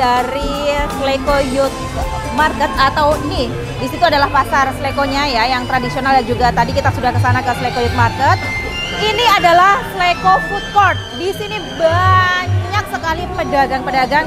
dari Sleko Youth Market atau ini di situ adalah pasar Slekonya ya yang tradisional dan juga tadi kita sudah ke sana ke Sleko Youth Market. Ini adalah Sleko Food Court. Di sini banyak sekali pedagang-pedagang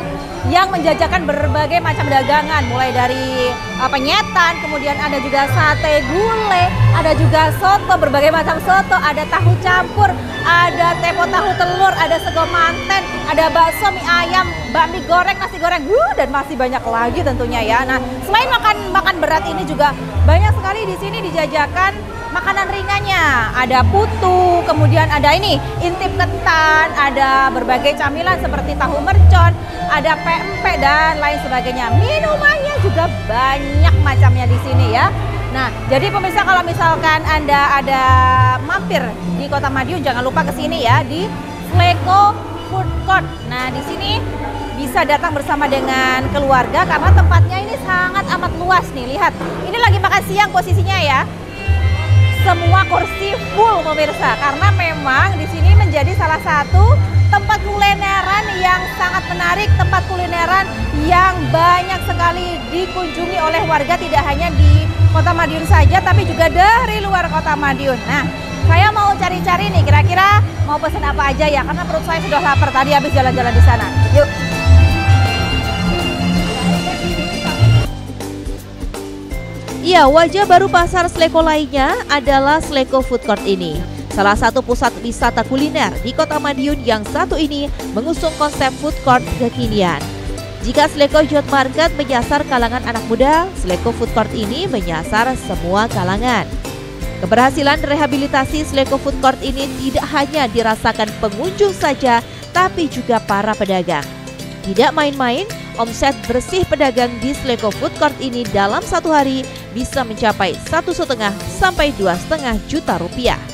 yang menjajakan berbagai macam dagangan mulai dari uh, penyetan, kemudian ada juga sate gulai, ada juga soto berbagai macam soto, ada tahu campur, ada tepo tahu telur, ada sego manten, ada bakso mie ayam, bakmi goreng, nasi goreng, wuh, dan masih banyak lagi tentunya ya. Nah, selain makan makan berat ini juga banyak sekali di sini dijajakan makanan ringannya. Ada putu, kemudian ada ini intip ketan, ada berbagai camilan seperti tahu mercon, ada pempek dan lain sebagainya. Minumannya juga banyak macamnya di sini ya. Nah, jadi pemirsa kalau misalkan Anda ada mampir di Kota Madiun jangan lupa ke sini ya di Fleko Food Court. Nah, di sini bisa datang bersama dengan keluarga karena tempatnya ini sangat amat luas nih. Lihat, ini lagi makan siang posisinya ya semua kursi full pemirsa karena memang di sini menjadi salah satu tempat kulineran yang sangat menarik, tempat kulineran yang banyak sekali dikunjungi oleh warga tidak hanya di Kota Madiun saja tapi juga dari luar Kota Madiun. Nah, saya mau cari-cari nih kira-kira mau pesan apa aja ya karena perut saya sudah lapar tadi habis jalan-jalan di sana. Yuk. Ya, wajah baru pasar Sleko lainnya adalah Sleko Food Court ini. Salah satu pusat wisata kuliner di kota Madiun yang satu ini mengusung konsep food court kekinian. Jika Sleko Youth Market menyasar kalangan anak muda, Sleko Food Court ini menyasar semua kalangan. Keberhasilan rehabilitasi Sleko Food Court ini tidak hanya dirasakan pengunjung saja, tapi juga para pedagang. Tidak main-main, omset bersih pedagang di Sleko Food Court ini dalam satu hari bisa mencapai satu setengah sampai dua setengah juta rupiah.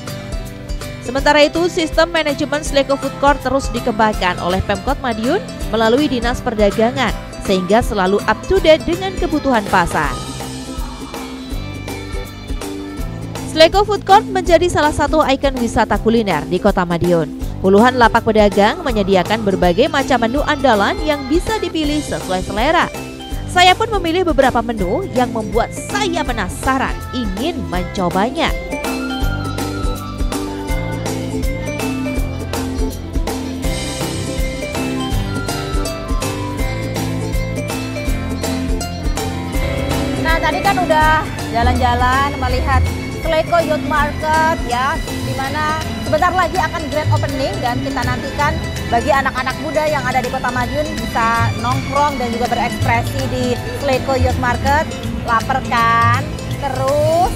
Sementara itu, sistem manajemen Sleko Food Court terus dikembangkan oleh Pemkot Madiun melalui Dinas Perdagangan, sehingga selalu up to date dengan kebutuhan pasar. Sleko Food Court menjadi salah satu ikon wisata kuliner di kota Madiun. Puluhan lapak pedagang menyediakan berbagai macam menu andalan yang bisa dipilih sesuai selera. Saya pun memilih beberapa menu yang membuat saya penasaran ingin mencobanya. Kan udah jalan-jalan melihat Sleko Youth Market ya, di mana sebentar lagi akan grand opening dan kita nantikan bagi anak-anak muda yang ada di Kota Madiun bisa nongkrong dan juga berekspresi di Sleko Youth Market. Laper kan? Terus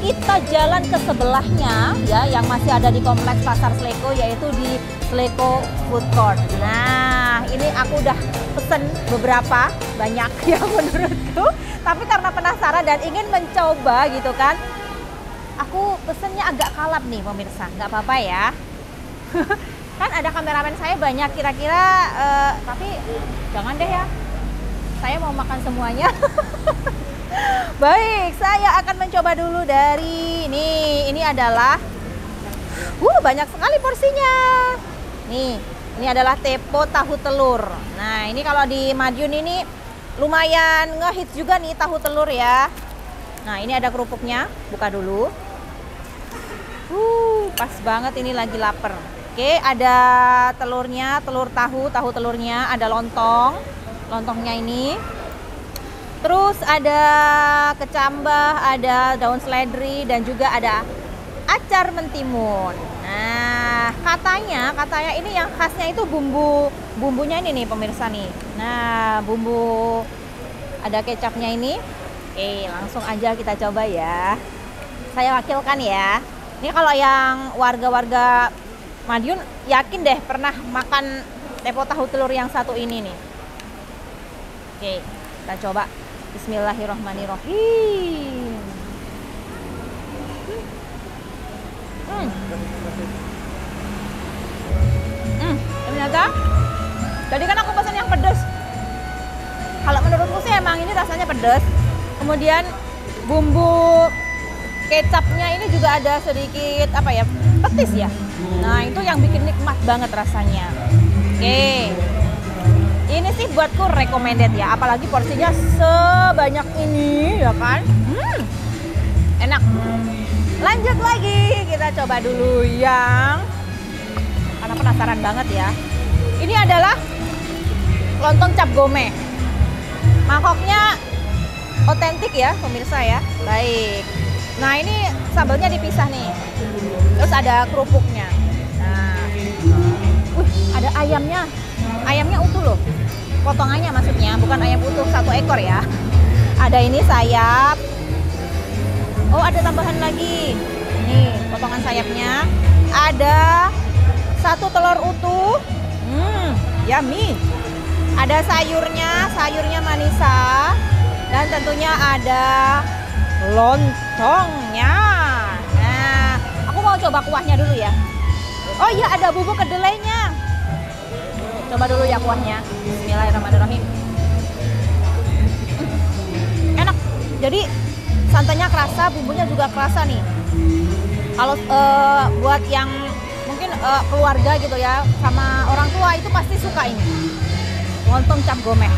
kita jalan ke sebelahnya ya yang masih ada di kompleks Pasar Sleko yaitu di Sleko Food Court. Nah, ini aku udah pesen beberapa banyak ya menurutku, tapi karena penasaran dan ingin mencoba gitu kan, aku pesennya agak kalap nih pemirsa, nggak apa-apa ya. kan ada kameramen saya banyak kira-kira, uh, tapi jangan deh ya, saya mau makan semuanya. Baik, saya akan mencoba dulu dari ini. Ini adalah, uh banyak sekali porsinya. Nih, ini adalah tepo tahu telur. Nah, ini kalau di Madiun ini lumayan ngehits juga nih tahu telur ya. Nah, ini ada kerupuknya. Buka dulu. Uh, pas banget ini lagi lapar. Oke, ada telurnya, telur tahu, tahu telurnya, ada lontong. Lontongnya ini. Terus ada kecambah, ada daun seledri dan juga ada acar mentimun. Katanya, katanya ini yang khasnya itu bumbu bumbunya ini nih pemirsa nih. Nah, bumbu ada kecapnya ini. Oke, langsung aja kita coba ya. Saya wakilkan ya. Ini kalau yang warga-warga Madiun yakin deh pernah makan tepo tahu telur yang satu ini nih. Oke, kita coba. Bismillahirrahmanirrahim. Hmm. Ternyata tadi kan aku pesan yang pedas. Kalau menurutku sih emang ini rasanya pedas. Kemudian bumbu kecapnya ini juga ada sedikit apa ya petis ya. Nah itu yang bikin nikmat banget rasanya. Oke, Ini sih buatku recommended ya, apalagi porsinya sebanyak ini ya kan. Hmm, enak. Lanjut lagi, kita coba dulu yang karena penasaran banget ya. Ini adalah lontong cap gome. Mangkoknya otentik ya pemirsa ya. Baik. Nah ini sambalnya dipisah nih. Terus ada kerupuknya. Nah, wih ada ayamnya. Ayamnya utuh loh. Potongannya maksudnya, bukan ayam utuh satu ekor ya. Ada ini sayap, Oh ada tambahan lagi. Nih potongan sayapnya. Ada satu telur utuh. Hmm, yummy. Ada sayurnya, sayurnya manisa. Dan tentunya ada lontongnya. Nah, aku mau coba kuahnya dulu ya. Oh iya ada bubuk kedelainya. Coba dulu ya kuahnya. Bismillahirrahmanirrahim. Hmm, enak. Jadi santannya kerasa, bumbunya juga kerasa nih. Kalau uh, buat yang uh, keluarga gitu ya, sama orang tua itu pasti suka ini. Lontong cap gomeh.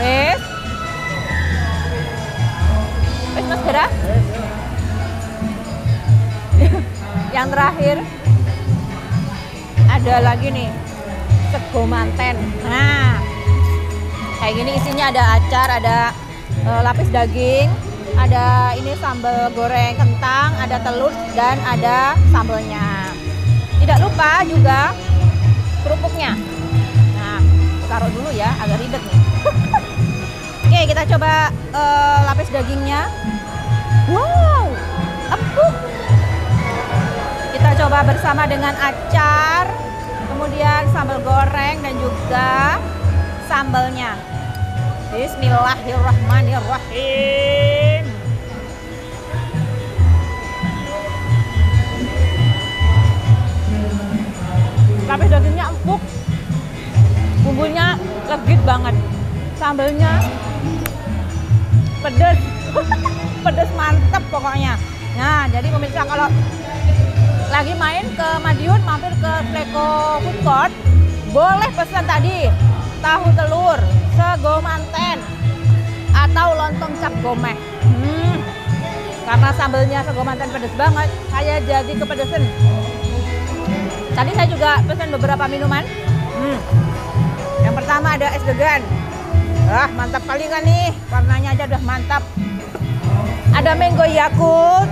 Wes. Wes Mas Gera. yang terakhir ada lagi nih sego manten. Nah, kayak gini isinya ada acar, ada e, lapis daging, ada ini sambal goreng kentang, ada telur dan ada sambalnya. Tidak lupa juga kerupuknya. Nah, taruh dulu ya, agak ribet nih. Oke, kita coba e, lapis dagingnya. Wow, empuk. Kita coba bersama dengan acar kemudian sambal goreng dan juga sambalnya. Bismillahirrahmanirrahim. Tapi dagingnya empuk, bumbunya legit banget, sambalnya pedes, pedes mantep pokoknya. Nah, jadi pemirsa kalau lagi main ke Madiun mampir ke Pleko Food Court boleh pesan tadi tahu telur sego manten atau lontong cap gomeh. Hmm, karena sambelnya sego manten pedes banget saya jadi kepedesan. Tadi saya juga pesan beberapa minuman. Hmm. yang pertama ada es degan. Ah mantap kali kan nih? Warnanya aja udah mantap. Ada mango yakult.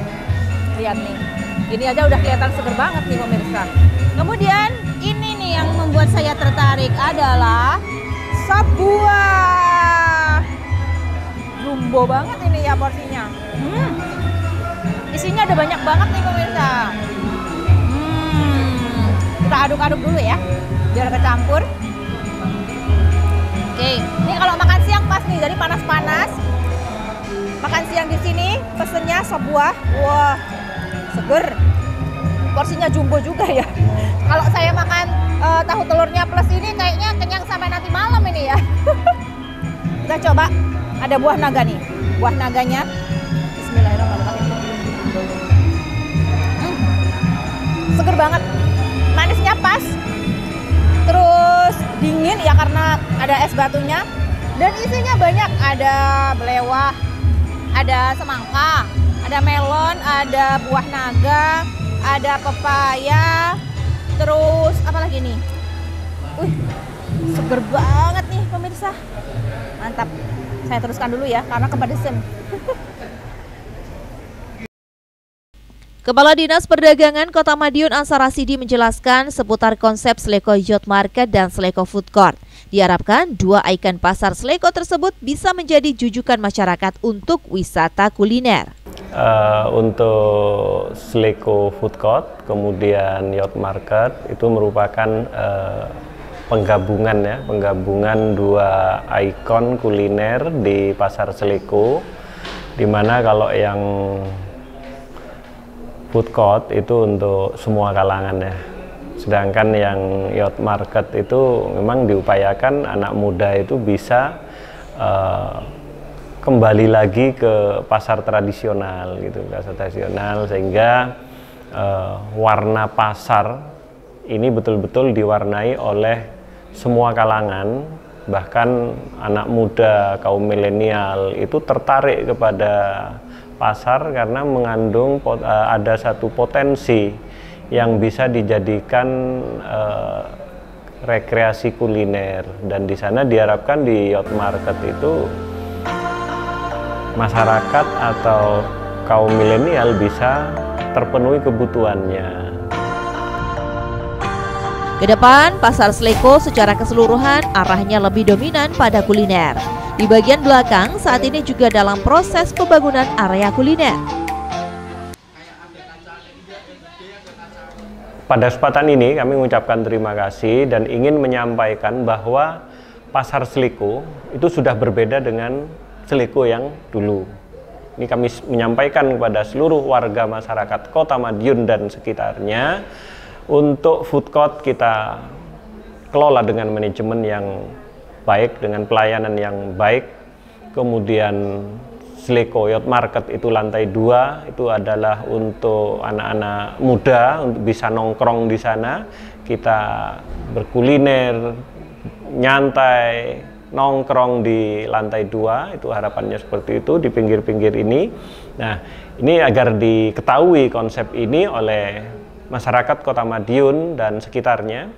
Lihat nih ini aja udah kelihatan seger banget nih pemirsa. Kemudian ini nih yang membuat saya tertarik adalah sebuah jumbo banget ini ya porsinya. Hmm. Isinya ada banyak banget nih pemirsa. Hmm. Kita aduk-aduk dulu ya, biar kecampur. Oke, ini kalau makan siang pas nih, jadi panas-panas. Makan siang di sini, pesennya sebuah, wah seger porsinya jumbo juga ya kalau saya makan uh, tahu telurnya plus ini kayaknya kenyang sampai nanti malam ini ya. Kita coba. Ada buah naga nih. Buah naganya. Bismillahirrahmanirrahim. Hmm, seger banget. Manisnya pas. Terus dingin ya karena ada es batunya. Dan isinya banyak. Ada belewah ada semangka ada melon, ada buah naga, ada pepaya, terus apa lagi nih? Wih, seger banget nih pemirsa. Mantap. Saya teruskan dulu ya karena kepedesan. Kepala Dinas Perdagangan Kota Madiun Ansar Asidi menjelaskan seputar konsep Sleko Yacht Market dan Sleko Food Court. Diharapkan dua ikon pasar Sleko tersebut bisa menjadi jujukan masyarakat untuk wisata kuliner. Uh, untuk Sleko Food Court, kemudian Yacht Market itu merupakan uh, penggabungan ya, penggabungan dua ikon kuliner di pasar Sleko, di mana kalau yang food court itu untuk semua kalangan ya. Sedangkan yang yacht market itu memang diupayakan anak muda itu bisa uh, kembali lagi ke pasar tradisional gitu, pasar tradisional sehingga uh, warna pasar ini betul-betul diwarnai oleh semua kalangan bahkan anak muda kaum milenial itu tertarik kepada pasar karena mengandung pot, uh, ada satu potensi yang bisa dijadikan uh, rekreasi kuliner. Dan di sana diharapkan di yacht market itu masyarakat atau kaum milenial bisa terpenuhi kebutuhannya Ke depan, pasar Sleko secara keseluruhan arahnya lebih dominan pada kuliner. Di bagian belakang, saat ini juga dalam proses pembangunan area kuliner. Pada kesempatan ini kami mengucapkan terima kasih dan ingin menyampaikan bahwa pasar Sleko itu sudah berbeda dengan Sleko yang dulu. Ini kami menyampaikan kepada seluruh warga masyarakat Kota Madiun dan sekitarnya untuk food court kita kelola dengan manajemen yang baik, dengan pelayanan yang baik. Kemudian Sleko Yacht Market itu lantai dua, itu adalah untuk anak-anak muda untuk bisa nongkrong di sana. Kita berkuliner, nyantai, nongkrong di lantai dua, itu harapannya seperti itu di pinggir-pinggir ini. Nah, ini agar diketahui konsep ini oleh masyarakat Kota Madiun dan sekitarnya.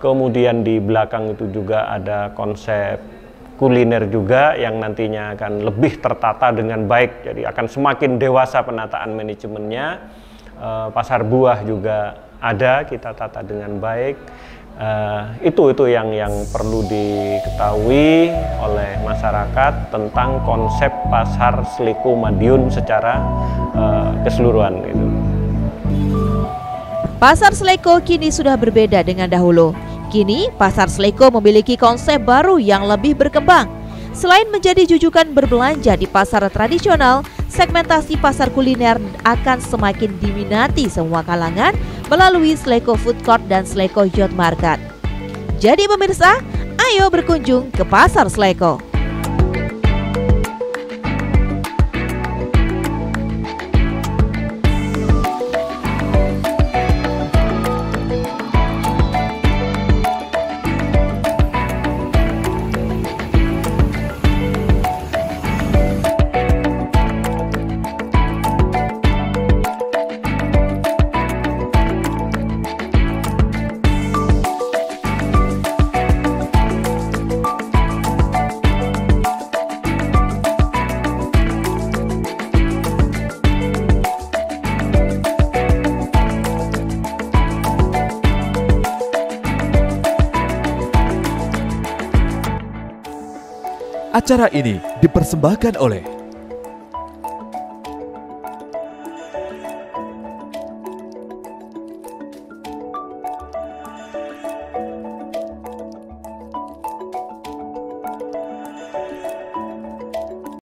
Kemudian di belakang itu juga ada konsep kuliner juga yang nantinya akan lebih tertata dengan baik. Jadi akan semakin dewasa penataan manajemennya. E, pasar buah juga ada kita tata dengan baik. E, itu itu yang yang perlu diketahui oleh masyarakat tentang konsep pasar Seliku Madiun secara e, keseluruhan gitu. Pasar Sleko kini sudah berbeda dengan dahulu. Kini, Pasar Sleko memiliki konsep baru yang lebih berkembang. Selain menjadi jujukan berbelanja di pasar tradisional, segmentasi pasar kuliner akan semakin diminati semua kalangan melalui Sleko Food Court dan Sleko Yacht Market. Jadi pemirsa, ayo berkunjung ke Pasar Sleko. Acara ini dipersembahkan oleh